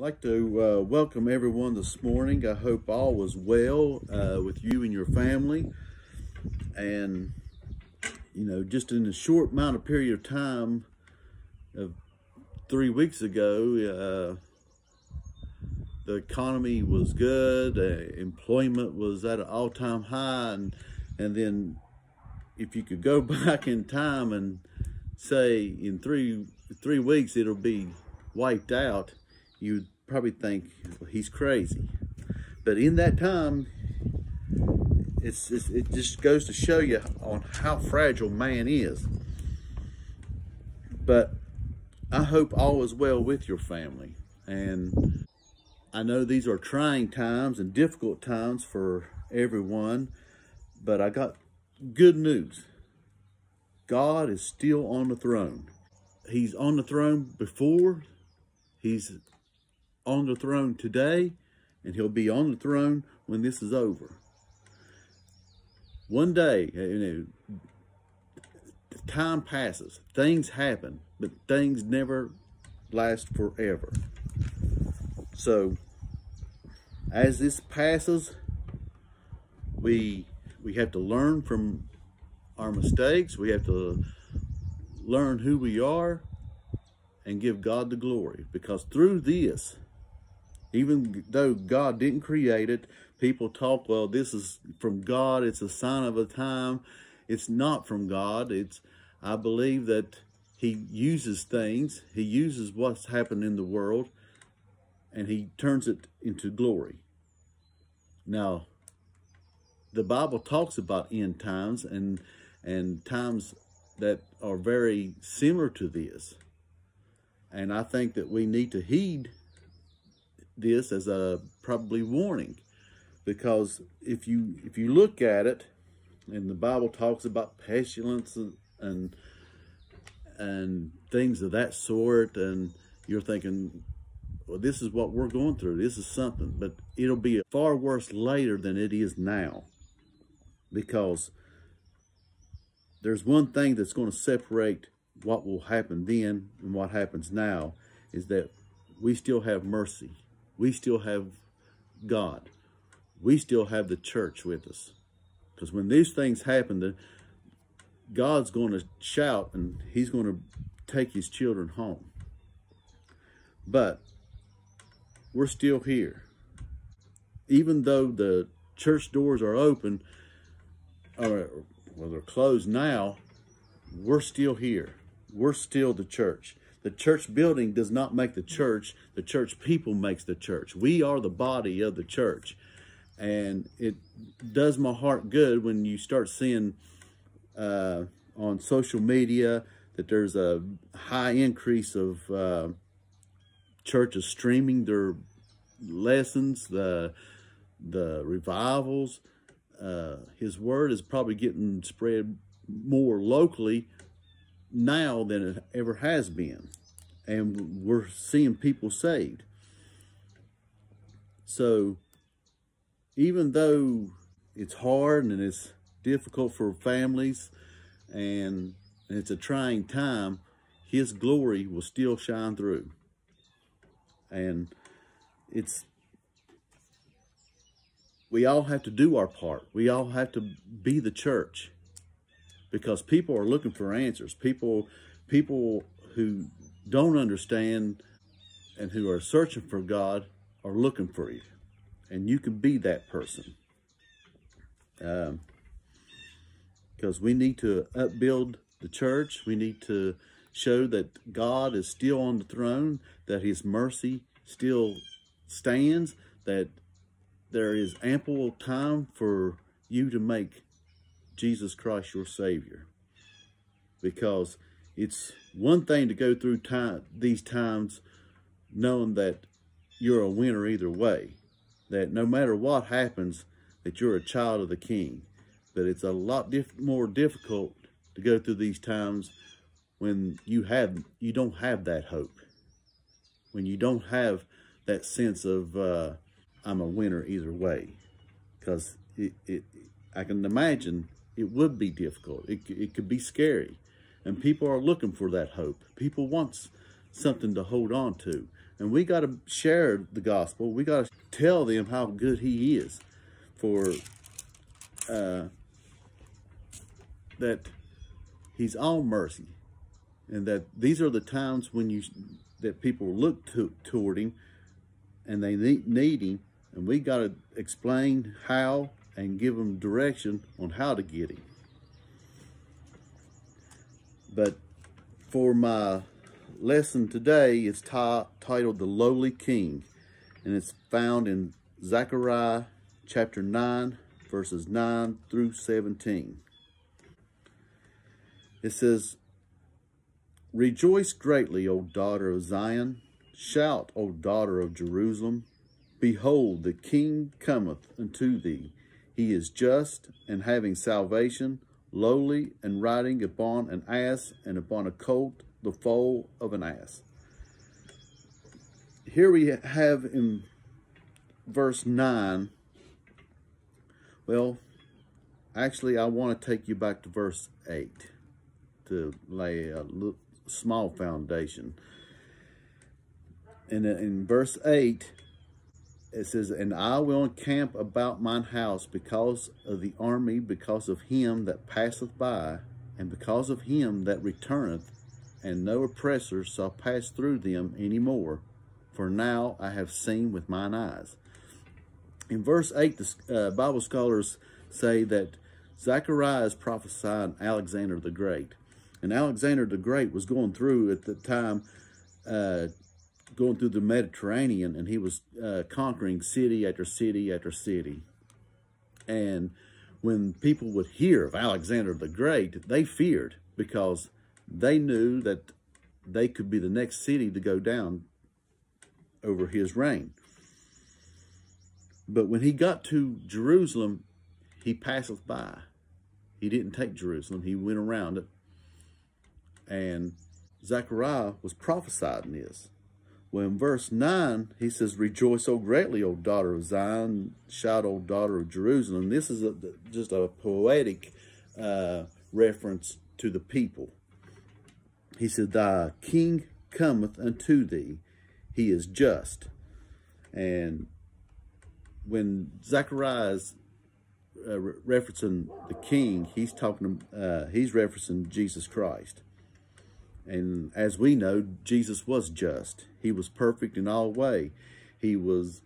I'd like to uh, welcome everyone this morning. I hope all was well uh, with you and your family. And, you know, just in a short amount of period of time of three weeks ago, uh, the economy was good, uh, employment was at an all-time high, and, and then if you could go back in time and say in three three weeks it'll be wiped out, you'd probably think he's crazy. But in that time, it's, it's, it just goes to show you on how fragile man is. But I hope all is well with your family. And I know these are trying times and difficult times for everyone, but I got good news. God is still on the throne. He's on the throne before He's on the throne today, and he'll be on the throne when this is over. One day, you know, time passes, things happen, but things never last forever. So, as this passes, we we have to learn from our mistakes. We have to learn who we are and give God the glory. Because through this, even though God didn't create it, people talk, well, this is from God. It's a sign of a time. It's not from God. It's, I believe that he uses things. He uses what's happened in the world and he turns it into glory. Now, the Bible talks about end times and, and times that are very similar to this. And I think that we need to heed this as a probably warning. Because if you if you look at it and the Bible talks about pestilence and and, and things of that sort and you're thinking well this is what we're going through. This is something. But it'll be far worse later than it is now. Because there's one thing that's going to separate what will happen then and what happens now is that we still have mercy. We still have God. We still have the church with us. Because when these things happen, the, God's going to shout and he's going to take his children home. But we're still here. Even though the church doors are open, or well, they're closed now, we're still here we're still the church. The church building does not make the church. The church people makes the church. We are the body of the church. And it does my heart good when you start seeing uh, on social media that there's a high increase of uh, churches streaming their lessons, the, the revivals. Uh, his word is probably getting spread more locally now than it ever has been. And we're seeing people saved. So even though it's hard and it's difficult for families and it's a trying time, his glory will still shine through. And it's, we all have to do our part. We all have to be the church because people are looking for answers. People, people who don't understand and who are searching for God are looking for you. And you can be that person. Because um, we need to upbuild the church. We need to show that God is still on the throne, that his mercy still stands, that there is ample time for you to make Jesus Christ your Savior. Because it's one thing to go through time, these times knowing that you're a winner either way. That no matter what happens, that you're a child of the King. But it's a lot diff more difficult to go through these times when you have you don't have that hope. When you don't have that sense of uh, I'm a winner either way. Because it, it, I can imagine it would be difficult. It, it could be scary. And people are looking for that hope. People want something to hold on to. And we got to share the gospel. We got to tell them how good he is for uh, that he's all mercy and that these are the times when you that people look to, toward him and they need, need him and we got to explain how and give them direction on how to get him but for my lesson today it's titled the lowly king and it's found in zechariah chapter 9 verses 9 through 17 it says Rejoice greatly, O daughter of Zion. Shout, O daughter of Jerusalem. Behold, the King cometh unto thee. He is just and having salvation, lowly and riding upon an ass and upon a colt, the foal of an ass. Here we have in verse 9, well, actually, I want to take you back to verse 8 to lay a little, small foundation. And in verse 8, it says, And I will encamp about mine house because of the army, because of him that passeth by, and because of him that returneth, and no oppressor shall pass through them any more. For now I have seen with mine eyes. In verse 8, the uh, Bible scholars say that Zechariah is prophesying Alexander the Great. And Alexander the Great was going through at the time, uh, going through the Mediterranean, and he was uh, conquering city after city after city. And when people would hear of Alexander the Great, they feared because they knew that they could be the next city to go down over his reign. But when he got to Jerusalem, he passeth by. He didn't take Jerusalem. He went around it and Zechariah was prophesying this. Well, in verse 9, he says, Rejoice, O greatly, O daughter of Zion, shout, O daughter of Jerusalem. This is a, just a poetic uh, reference to the people. He said, Thy king cometh unto thee, he is just. And when Zechariah is uh, referencing the king, he's talking, uh, he's referencing Jesus Christ. And as we know, Jesus was just. He was perfect in all way. He was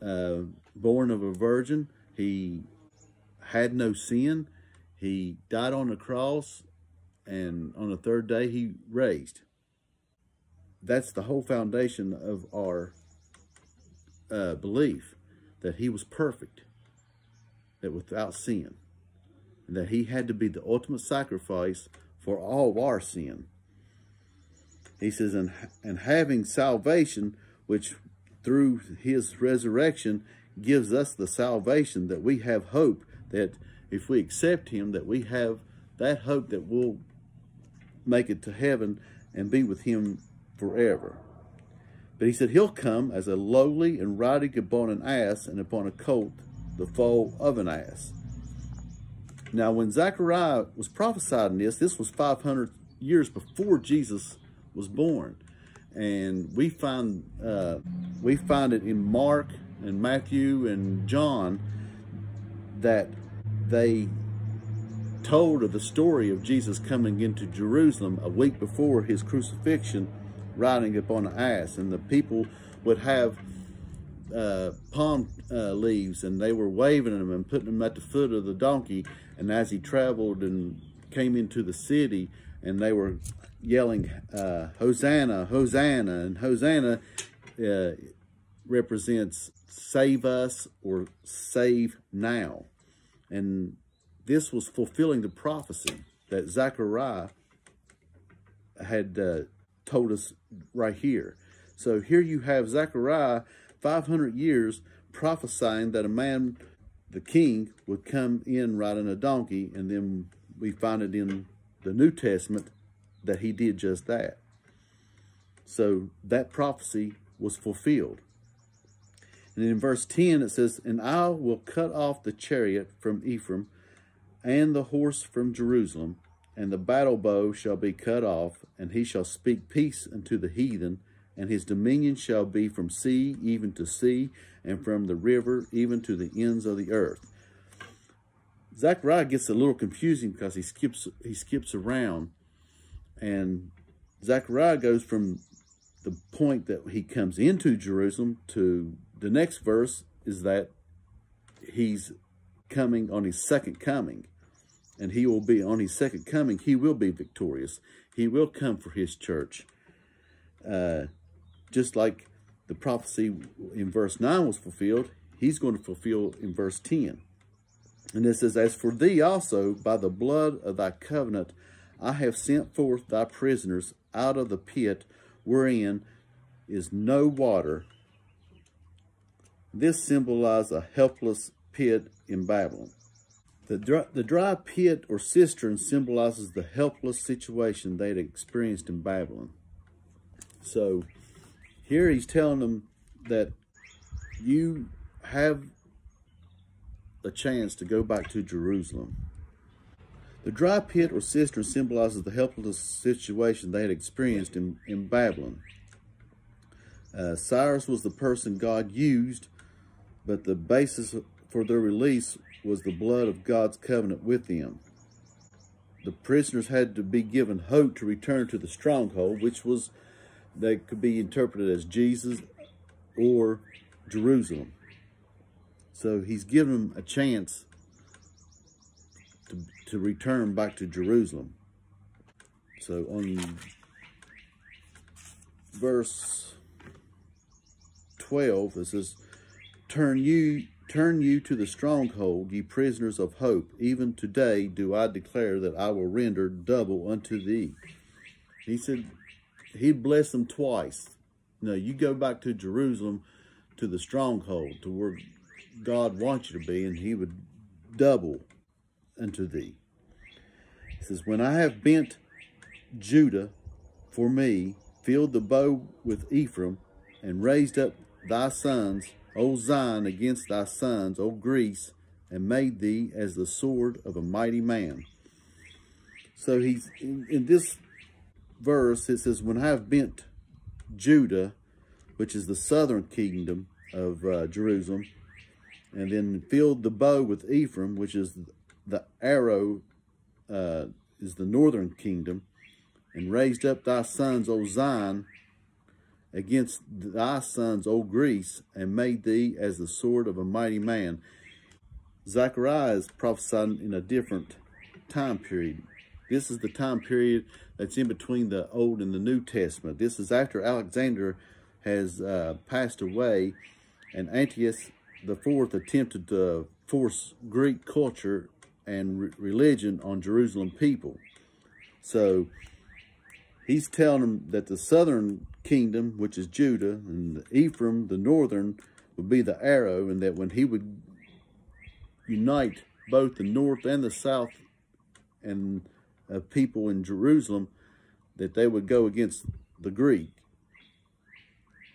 uh, born of a virgin. He had no sin. He died on the cross, and on the third day he raised. That's the whole foundation of our uh, belief, that he was perfect, that without sin, and that he had to be the ultimate sacrifice for all of our sin. He says, and, and having salvation, which through his resurrection gives us the salvation that we have hope that if we accept him, that we have that hope that we'll make it to heaven and be with him forever. But he said, he'll come as a lowly and riding upon an ass and upon a colt, the foal of an ass. Now, when Zechariah was prophesying this, this was 500 years before Jesus was born. And we find, uh, we find it in Mark and Matthew and John that they told of the story of Jesus coming into Jerusalem a week before his crucifixion, riding upon an ass. And the people would have uh, palm uh, leaves and they were waving them and putting them at the foot of the donkey. And as he traveled and came into the city and they were yelling, uh, Hosanna, Hosanna. And Hosanna uh, represents save us or save now. And this was fulfilling the prophecy that Zechariah had uh, told us right here. So here you have Zechariah, 500 years, prophesying that a man, the king, would come in riding a donkey, and then we find it in the New Testament that he did just that. So that prophecy was fulfilled. And in verse 10 it says, And I will cut off the chariot from Ephraim and the horse from Jerusalem, and the battle bow shall be cut off, and he shall speak peace unto the heathen, and his dominion shall be from sea even to sea, and from the river even to the ends of the earth. Zechariah gets a little confusing because he skips he skips around, and Zechariah goes from the point that he comes into Jerusalem to the next verse is that he's coming on his second coming, and he will be on his second coming. He will be victorious. He will come for his church. Uh, just like the prophecy in verse 9 was fulfilled, he's going to fulfill in verse 10. And it says, As for thee also, by the blood of thy covenant, I have sent forth thy prisoners out of the pit wherein is no water. This symbolizes a helpless pit in Babylon. The dry, the dry pit or cistern symbolizes the helpless situation they'd experienced in Babylon. So here he's telling them that you have a chance to go back to Jerusalem. The dry pit or cistern symbolizes the helpless situation they had experienced in, in Babylon. Uh, Cyrus was the person God used, but the basis for their release was the blood of God's covenant with them. The prisoners had to be given hope to return to the stronghold, which was that could be interpreted as Jesus or Jerusalem. So he's given them a chance to, to return back to Jerusalem. So on verse 12, it says, Turn you, turn you to the stronghold, ye prisoners of hope. Even today do I declare that I will render double unto thee. He said, he blessed them twice. Know, you go back to Jerusalem, to the stronghold, to where God wants you to be, and he would double unto thee. He says, When I have bent Judah for me, filled the bow with Ephraim, and raised up thy sons, O Zion, against thy sons, O Greece, and made thee as the sword of a mighty man. So he's in, in this verse, it says, When I have bent Judah, which is the southern kingdom of uh, Jerusalem, and then filled the bow with Ephraim, which is the arrow, uh, is the northern kingdom, and raised up thy sons, O Zion, against thy sons, O Greece, and made thee as the sword of a mighty man. Zechariah is prophesying in a different time period. This is the time period that's in between the Old and the New Testament. This is after Alexander has uh, passed away and Antiochus the Fourth attempted to force Greek culture and re religion on Jerusalem people. So he's telling them that the southern kingdom, which is Judah, and Ephraim, the northern, would be the arrow, and that when he would unite both the north and the south and of people in Jerusalem that they would go against the Greek.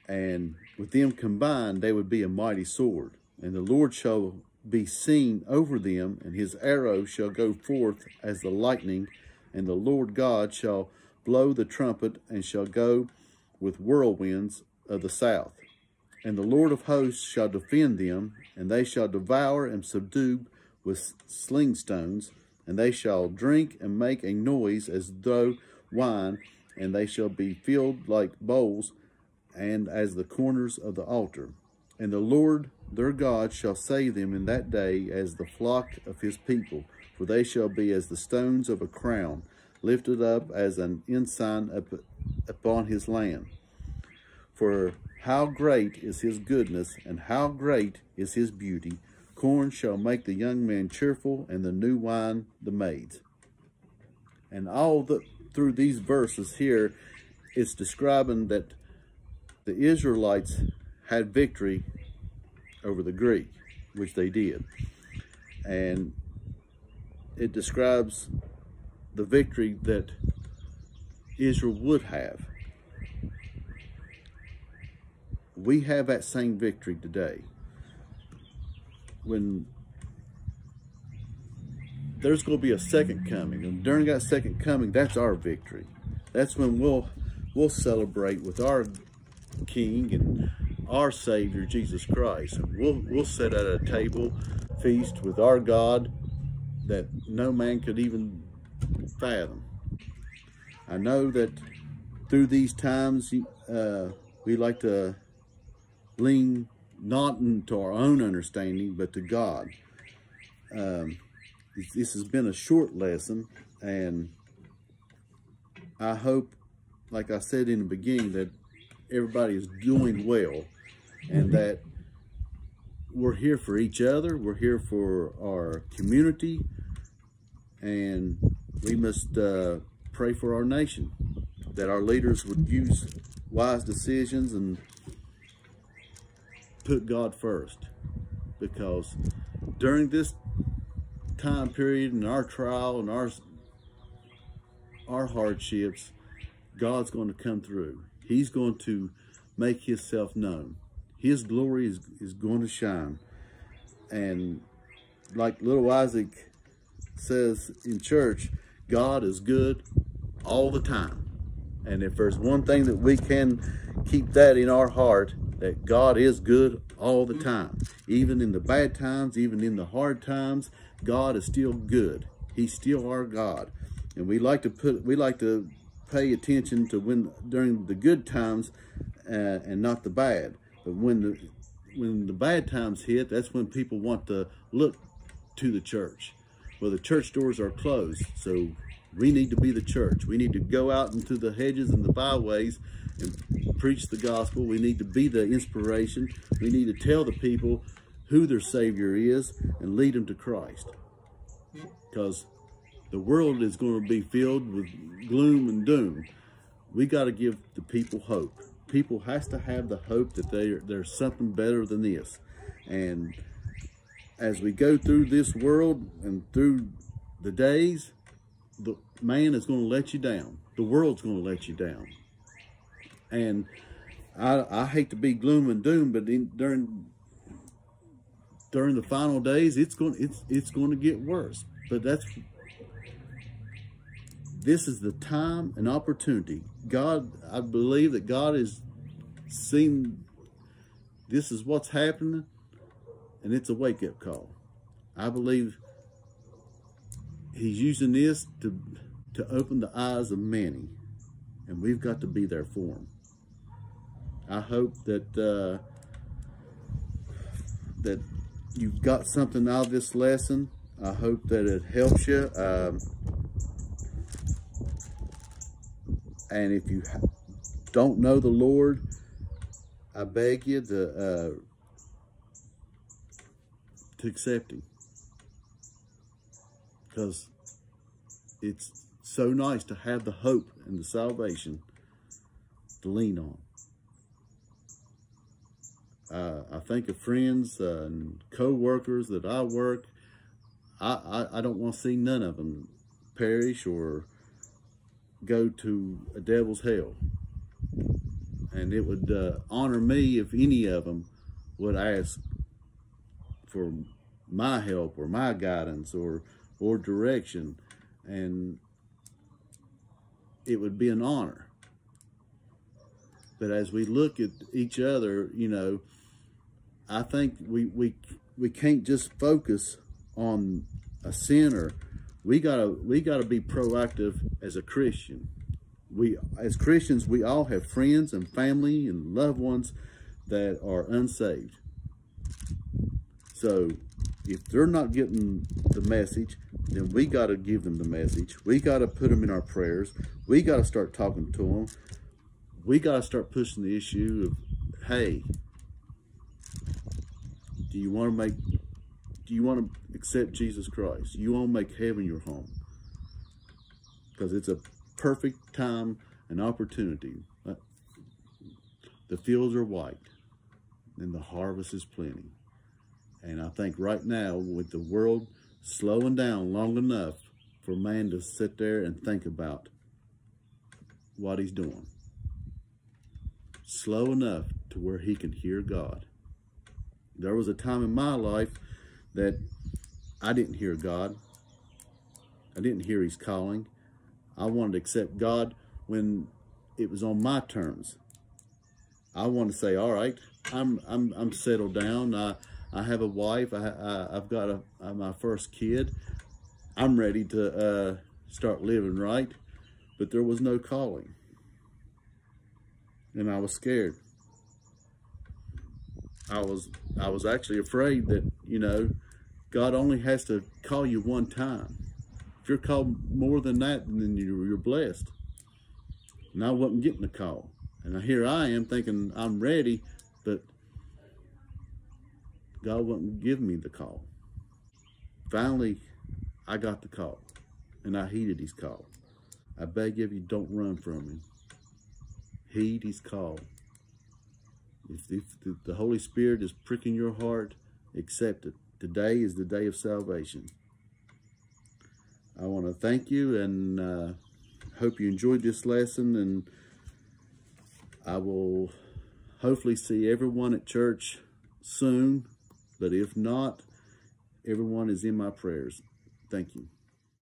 And with them combined, they would be a mighty sword. And the Lord shall be seen over them, and his arrow shall go forth as the lightning, and the Lord God shall blow the trumpet, and shall go with whirlwinds of the south. And the Lord of hosts shall defend them, and they shall devour and subdue with sling stones, and they shall drink and make a noise as though wine, and they shall be filled like bowls, and as the corners of the altar. And the Lord their God shall save them in that day as the flock of his people, for they shall be as the stones of a crown, lifted up as an ensign up, upon his land. For how great is his goodness, and how great is his beauty, Corn shall make the young man cheerful, and the new wine the maids. And all the through these verses here, it's describing that the Israelites had victory over the Greek, which they did. And it describes the victory that Israel would have. We have that same victory today when there's going to be a second coming. And during that second coming, that's our victory. That's when we'll we'll celebrate with our King and our Savior, Jesus Christ. And we'll, we'll sit at a table, feast with our God that no man could even fathom. I know that through these times, uh, we like to lean not into our own understanding, but to God. Um, this has been a short lesson, and I hope, like I said in the beginning, that everybody is doing well and that we're here for each other. We're here for our community, and we must uh, pray for our nation, that our leaders would use wise decisions and put God first. Because during this time period and our trial and our our hardships, God's going to come through. He's going to make himself known. His glory is, is going to shine. And like little Isaac says in church, God is good all the time. And if there's one thing that we can keep that in our heart, that God is good all the time. Even in the bad times, even in the hard times, God is still good. He's still our God. And we like to put, we like to pay attention to when, during the good times uh, and not the bad. But when the, when the bad times hit, that's when people want to look to the church. Well, the church doors are closed, so we need to be the church. We need to go out into the hedges and the byways and preach the gospel. We need to be the inspiration. We need to tell the people who their Savior is and lead them to Christ. Because the world is going to be filled with gloom and doom. We got to give the people hope. People has to have the hope that they there's something better than this. And as we go through this world and through the days, the man is going to let you down. The world's going to let you down. And I, I hate to be gloom and doom, but in, during during the final days, it's going it's it's going to get worse. But that's this is the time and opportunity. God, I believe that God is seeing this is what's happening, and it's a wake up call. I believe He's using this to to open the eyes of many, and we've got to be there for them. I hope that uh, that you've got something out of this lesson. I hope that it helps you. Um, and if you don't know the Lord, I beg you to uh, to accept Him because it's so nice to have the hope and the salvation to lean on. Uh, I think of friends uh, and co-workers that I work, I, I, I don't want to see none of them perish or go to a devil's hell. And it would uh, honor me if any of them would ask for my help or my guidance or or direction and it would be an honor but as we look at each other you know i think we we we can't just focus on a sinner we gotta we gotta be proactive as a christian we as christians we all have friends and family and loved ones that are unsaved so if they're not getting the message, then we got to give them the message. We got to put them in our prayers. We got to start talking to them. We got to start pushing the issue of, hey, do you want to make, do you want to accept Jesus Christ? You want to make heaven your home? Because it's a perfect time and opportunity. Uh, the fields are white and the harvest is plenty. And I think right now, with the world slowing down long enough for man to sit there and think about what he's doing. Slow enough to where he can hear God. There was a time in my life that I didn't hear God. I didn't hear his calling. I wanted to accept God when it was on my terms. I want to say, all right, I'm I'm I'm settled down. I I have a wife. I, I have got a, a, my first kid. I'm ready to uh, start living right. But there was no calling, and I was scared. I was I was actually afraid that you know God only has to call you one time. If you're called more than that, then you're, you're blessed. And I wasn't getting the call. And here I am thinking I'm ready, but God wasn't give me the call. Finally, I got the call, and I heeded his call. I beg of you, don't run from him. Heed his call. If, if the Holy Spirit is pricking your heart, accept it. Today is the day of salvation. I want to thank you and uh, hope you enjoyed this lesson and I will hopefully see everyone at church soon, but if not, everyone is in my prayers. Thank you.